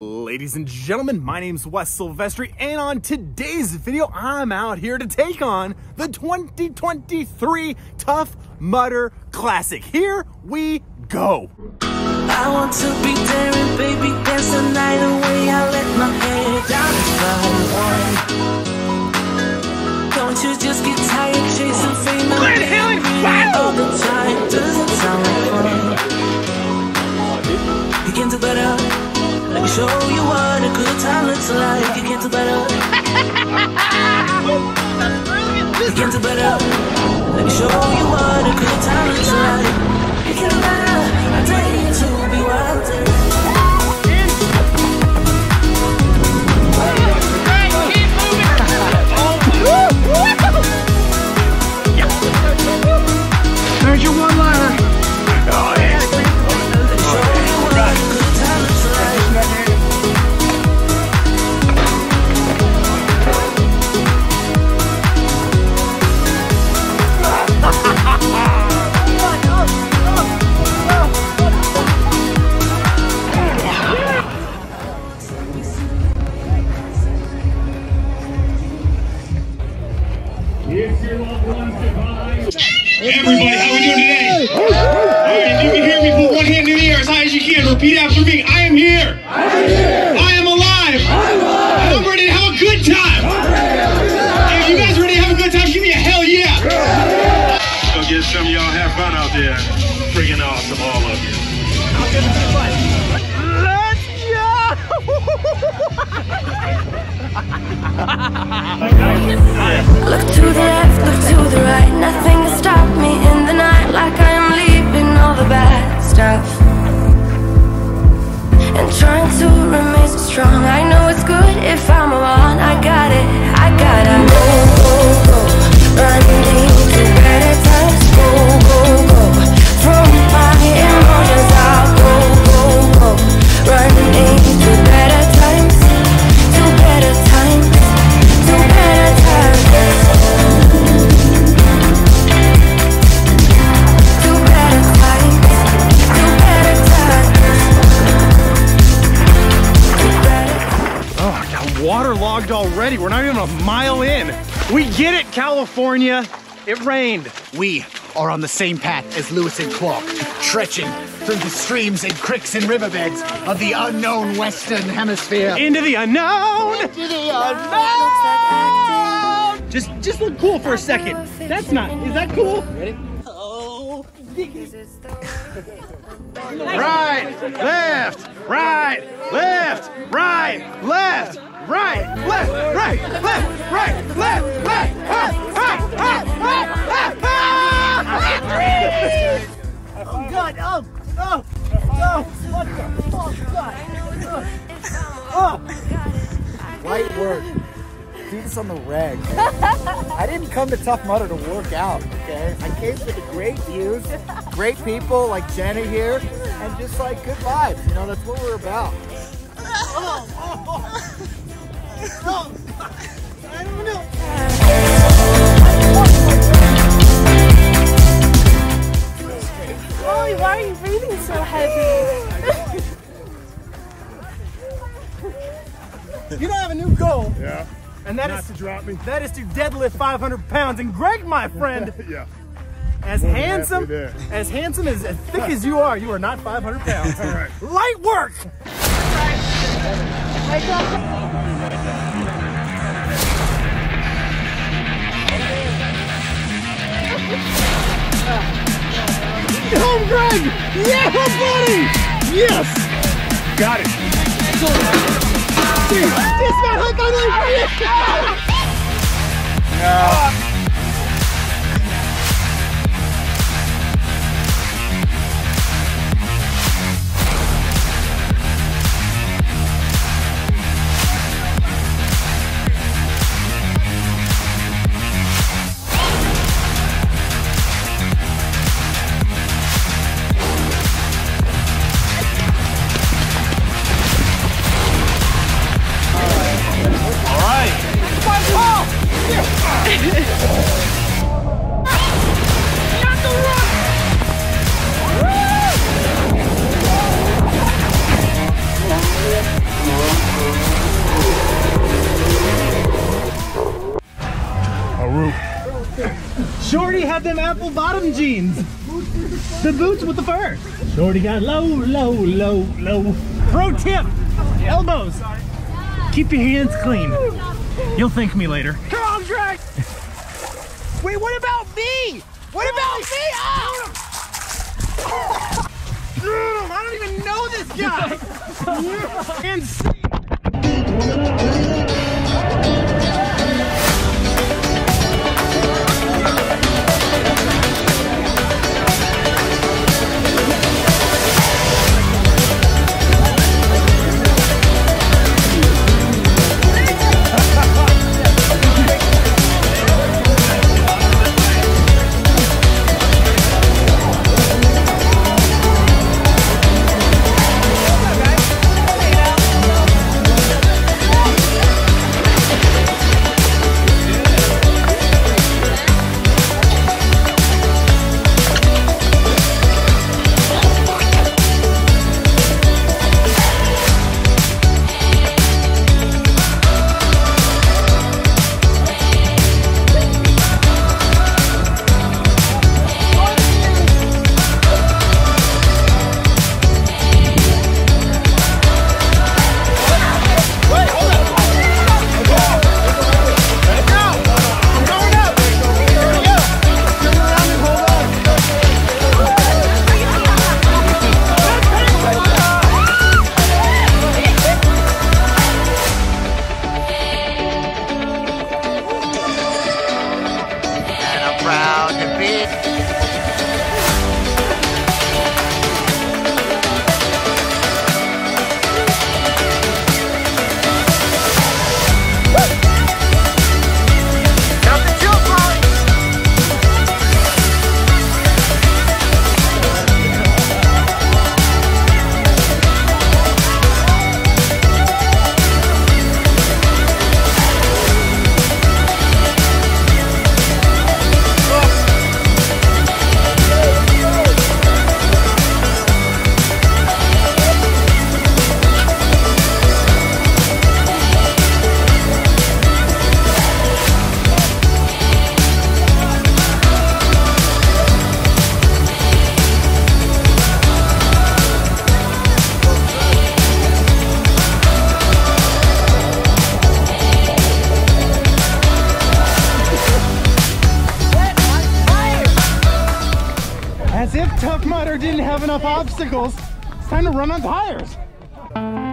Ladies and gentlemen, my name's Wes Silvestri, and on today's video, I'm out here to take on the 2023 Tough Mudder Classic. Here we go. I want to be daring, baby, dance the night away. I let my down. Don't you just get tired show you what a good time looks like. You can do better. You can do better. Let me show you what Everybody, how we doing today? All right, you can hear me, put one hand in the air as high as you can. Repeat after me. I am here. I am here. I am alive. I'm ready to have a good time. If you guys ready to have a good time, give me a hell yeah. Go get some of y'all have fun out there. Freaking awesome, all of you. Look to the left, look to the right. Nothing to stop me in the night. Like I am leaving all the bad already. We're not even a mile in. We get it, California. It rained. We are on the same path as Lewis and Clark, trekking through the streams and creeks and riverbeds of the unknown Western Hemisphere. Into the unknown. Into the looks like acting. Just, just look cool for a second. That's not. Is that cool? Right, left, right, left, right, left, right, left, right, left, right, left, left, ah, ah, ah, ah, ah, ah. Oh God! Oh! Oh! Oh! What the? Oh God! Oh! Light work. Do this on the reg. I didn't come to Tough Mudder to work out, okay? I came for the great views, great people like Jenny here, and just like good vibes. You know, that's what we're about. Molly, oh. oh. And that is to drop me. that is to deadlift 500 pounds. And Greg, my friend, Yeah. as More handsome, as handsome as, as thick as you are, you are not 500 pounds. All right. Light work. Home, Greg! Yeah, buddy! Yes! Got it. Dude, dismount hook on like Shorty had them apple bottom jeans. The boots with the fur. Shorty got low, low, low, low. Pro tip, elbows. Keep your hands clean. You'll thank me later. Come on, Drake. Wait, what about me? What about me? Ah! Oh! Damn, I don't even know this guy. and And have enough obstacles, it's time to run on tires.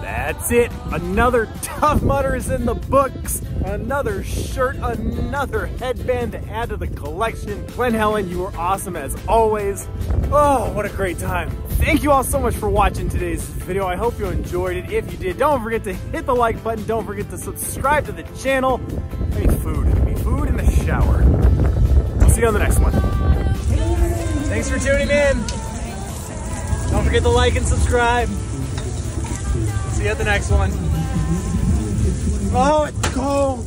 That's it. Another Tough Mudder is in the books. Another shirt, another headband to add to the collection. Glen Helen, you were awesome as always. Oh, what a great time. Thank you all so much for watching today's video. I hope you enjoyed it. If you did, don't forget to hit the like button. Don't forget to subscribe to the channel. I need food. I need food in the shower. We'll see you on the next one. Thanks for tuning in. Don't forget to like and subscribe. See you at the next one. Oh, it's cold.